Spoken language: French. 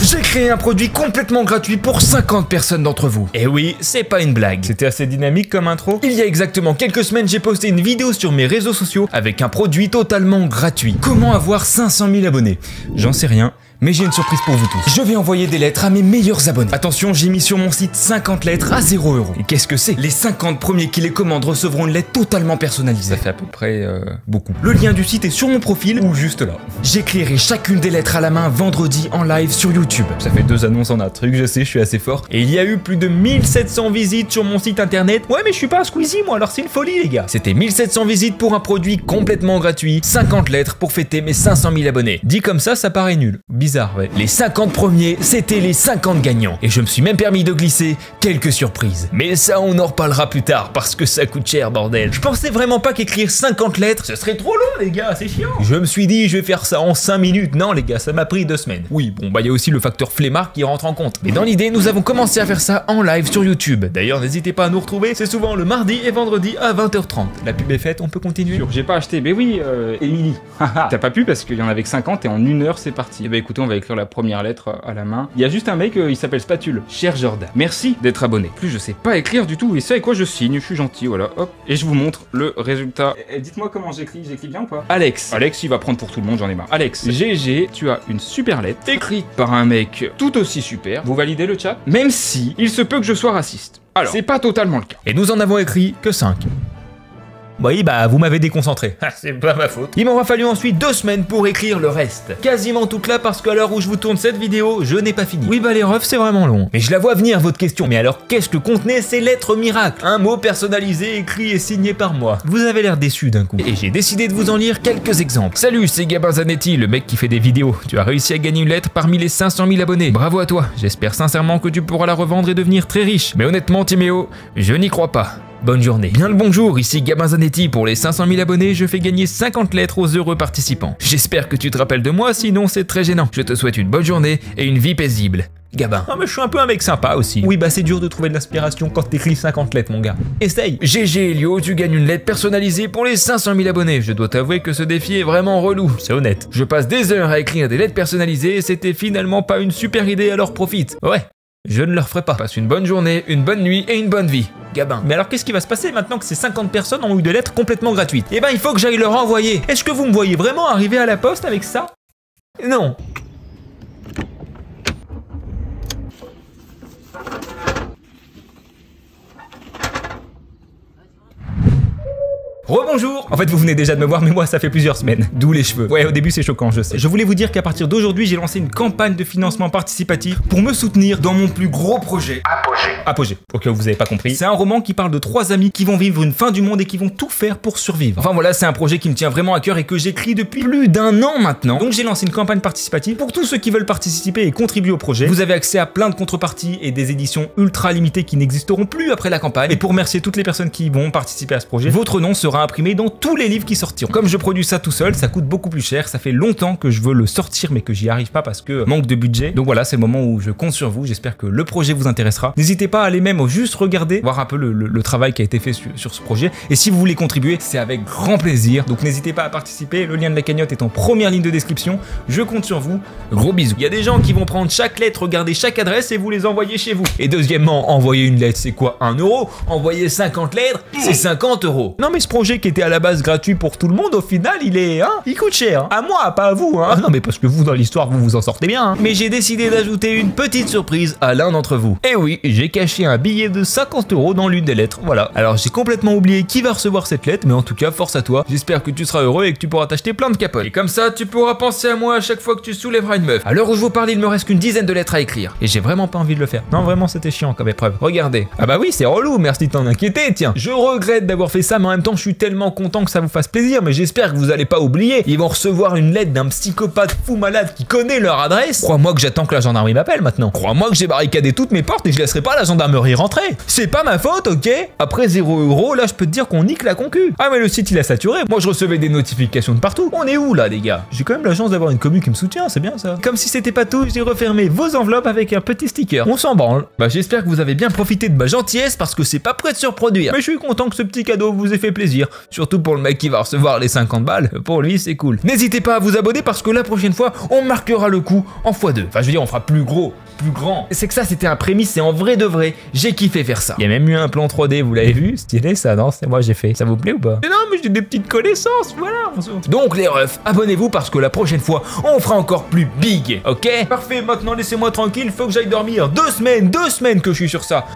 J'ai créé un produit complètement gratuit pour 50 personnes d'entre vous. Et oui, c'est pas une blague. C'était assez dynamique comme intro. Il y a exactement quelques semaines, j'ai posté une vidéo sur mes réseaux sociaux avec un produit totalement gratuit. Comment avoir 500 000 abonnés? J'en sais rien mais j'ai une surprise pour vous tous. Je vais envoyer des lettres à mes meilleurs abonnés. Attention, j'ai mis sur mon site 50 lettres à 0 euros. Et qu'est-ce que c'est? Les 50 premiers qui les commandent recevront une lettre totalement personnalisée. Ça fait à peu près euh, beaucoup. Le lien du site est sur mon profil ou juste là. J'écrirai chacune des lettres à la main vendredi en live sur YouTube. Ça fait deux annonces en un truc, je sais, je suis assez fort. Et il y a eu plus de 1700 visites sur mon site internet. Ouais, mais je suis pas un Squeezie moi, alors c'est une folie les gars. C'était 1700 visites pour un produit complètement gratuit, 50 lettres pour fêter mes 500 000 abonnés. Dit comme ça, ça paraît nul. Bizarre, ouais. Les 50 premiers, c'était les 50 gagnants. Et je me suis même permis de glisser quelques surprises. Mais ça, on en reparlera plus tard, parce que ça coûte cher, bordel. Je pensais vraiment pas qu'écrire 50 lettres, ce serait trop long, les gars, c'est chiant. Je me suis dit, je vais faire ça en 5 minutes. Non, les gars, ça m'a pris deux semaines. Oui, bon, bah, il y a aussi le facteur flemmard qui rentre en compte. Mais dans l'idée, nous avons commencé à faire ça en live sur YouTube. D'ailleurs, n'hésitez pas à nous retrouver, c'est souvent le mardi et vendredi à 20h30. La pub est faite, on peut continuer J'ai pas acheté, mais oui, euh, Émilie. T'as pas pu parce qu'il y en avait que 50 et en une heure c'est parti. Eh bah écoutez, on va écrire la première lettre à la main. Il y a juste un mec, euh, il s'appelle Spatule. Cher Jordan, merci d'être abonné. Plus je sais pas écrire du tout et ça et quoi je signe, je suis gentil, voilà, hop. Et je vous montre le résultat. Et, et dites-moi comment j'écris, j'écris bien ou pas? Alex. Alex, il va prendre pour tout le monde, j'en ai marre. Alex, GG, tu as une super lettre écrite par un mec tout aussi super. Vous validez le chat? Même si il se peut que je sois raciste. Alors, c'est pas totalement le cas. Et nous en avons écrit que 5. Oui, bah vous m'avez déconcentré. Ah, c'est pas ma faute. Il m'aura fallu ensuite deux semaines pour écrire le reste. Quasiment toute là parce qu'à l'heure où je vous tourne cette vidéo, je n'ai pas fini. Oui, bah les refs, c'est vraiment long. Mais je la vois venir votre question. Mais alors, qu'est-ce que contenaient ces lettres miracles? Un mot personnalisé, écrit et signé par moi. Vous avez l'air déçu d'un coup. Et j'ai décidé de vous en lire quelques exemples. Salut, c'est Gabin Zanetti, le mec qui fait des vidéos. Tu as réussi à gagner une lettre parmi les 500 000 abonnés. Bravo à toi. J'espère sincèrement que tu pourras la revendre et devenir très riche. Mais honnêtement, Timéo, je n'y crois pas. Bonne journée. Bien le bonjour, ici Gabin Zanetti. Pour les 500 000 abonnés, je fais gagner 50 lettres aux heureux participants. J'espère que tu te rappelles de moi, sinon c'est très gênant. Je te souhaite une bonne journée et une vie paisible. Gabin. Ah mais je suis un peu un mec sympa aussi. Oui bah c'est dur de trouver de l'inspiration quand t'écris 50 lettres mon gars. Essaye. GG Elio, tu gagnes une lettre personnalisée pour les 500 000 abonnés. Je dois t'avouer que ce défi est vraiment relou. C'est honnête. Je passe des heures à écrire des lettres personnalisées et c'était finalement pas une super idée alors profite. Ouais. Je ne leur ferai pas. Passe une bonne journée, une bonne nuit et une bonne vie. Gabin. Mais alors qu'est-ce qui va se passer maintenant que ces 50 personnes ont eu des lettres complètement gratuites? Eh ben il faut que j'aille leur envoyer. Est-ce que vous me voyez vraiment arriver à la poste avec ça? Non. Rebonjour En fait, vous venez déjà de me voir, mais moi, ça fait plusieurs semaines. D'où les cheveux. Ouais, au début, c'est choquant, je sais. Je voulais vous dire qu'à partir d'aujourd'hui, j'ai lancé une campagne de financement participatif pour me soutenir dans mon plus gros projet. Apogée. Apogée. Au cas où vous avez pas compris. C'est un roman qui parle de trois amis qui vont vivre une fin du monde et qui vont tout faire pour survivre. Enfin voilà, c'est un projet qui me tient vraiment à cœur et que j'écris depuis plus d'un an maintenant. Donc j'ai lancé une campagne participative pour tous ceux qui veulent participer et contribuer au projet. Vous avez accès à plein de contreparties et des éditions ultra limitées qui n'existeront plus après la campagne. Et pour remercier toutes les personnes qui vont participer à ce projet, votre nom sera imprimé dans tous les livres qui sortiront. Comme je produis ça tout seul, ça coûte beaucoup plus cher. Ça fait longtemps que je veux le sortir, mais que j'y arrive pas parce que manque de budget. Donc voilà, c'est le moment où je compte sur vous. J'espère que le projet vous intéressera. N'hésitez pas à aller même juste regarder, voir un peu le, le- le travail qui a été fait sur, sur ce projet. Et si vous voulez contribuer, c'est avec grand plaisir. Donc n'hésitez pas à participer. Le lien de la cagnotte est en première ligne de description. Je compte sur vous. Gros bisous. Il y a des gens qui vont prendre chaque lettre, regarder chaque adresse et vous les envoyer chez vous. Et deuxièmement, envoyer une lettre, c'est quoi? 1 euro? Envoyer 50 lettres, c'est 50 euros. Non mais ce projet qui était à la base gratuit pour tout le monde, au final, il est, hein, il coûte cher. À moi, pas à vous, hein. Ah non mais parce que vous, dans l'histoire, vous vous en sortez bien. hein. Mais j'ai décidé d'ajouter une petite surprise à l'un d'entre vous. Et oui, j'ai caché un billet de 50 euros dans l'une des lettres. Voilà. Alors j'ai complètement oublié qui va recevoir cette lettre, mais en tout cas, force à toi. J'espère que tu seras heureux et que tu pourras t'acheter plein de capotes. Et comme ça, tu pourras penser à moi à chaque fois que tu soulèveras une meuf. À l'heure où je vous parle, il me reste qu'une dizaine de lettres à écrire. Et j'ai vraiment pas envie de le faire. Non, vraiment, c'était chiant comme épreuve. Regardez. Ah bah oui, c'est relou, merci de t'en inquiéter, tiens. Je regrette d'avoir fait ça, mais en même temps, je suis tellement content que ça vous fasse plaisir, mais j'espère que vous allez pas oublier. Ils vont recevoir une lettre d'un psychopathe fou malade qui connaît leur adresse. Crois-moi que j'attends que la gendarmerie m'appelle maintenant. Crois-moi que j'ai barricadé toutes mes portes et je laisserai pas la gendarmerie rentrer. C'est pas ma faute, ok? Après 0 euros, là, je peux te dire qu'on nique la concu. Ah, mais le site, il a saturé. Moi, je recevais des notifications de partout. On est où, là, les gars? J'ai quand même la chance d'avoir une commu qui me soutient, c'est bien ça. Comme si c'était pas tout, j'ai refermé vos enveloppes avec un petit sticker. On s'en branle. Bah, j'espère que vous avez bien profité de ma gentillesse parce que c'est pas prêt de se reproduire. Mais je suis content que ce petit cadeau vous ait fait plaisir. Surtout pour le mec qui va recevoir les 50 balles. Pour lui, c'est cool. N'hésitez pas à vous abonner parce que la prochaine fois, on marquera le coup en x2. Enfin, je veux dire, on fera plus gros, plus grand. C'est que ça, c'était un prémisse, c'est en vrai de vrai. J'ai kiffé faire ça. Il y a même eu un plan 3D, vous l'avez vu? Stylé ça, non? C'est moi j'ai fait. Ça vous plaît ou pas? Non, mais j'ai des petites connaissances, voilà. Donc les refs, abonnez-vous parce que la prochaine fois, on fera encore plus big, ok? Parfait, maintenant laissez-moi tranquille, faut que j'aille dormir. Deux semaines, deux semaines que je suis sur ça.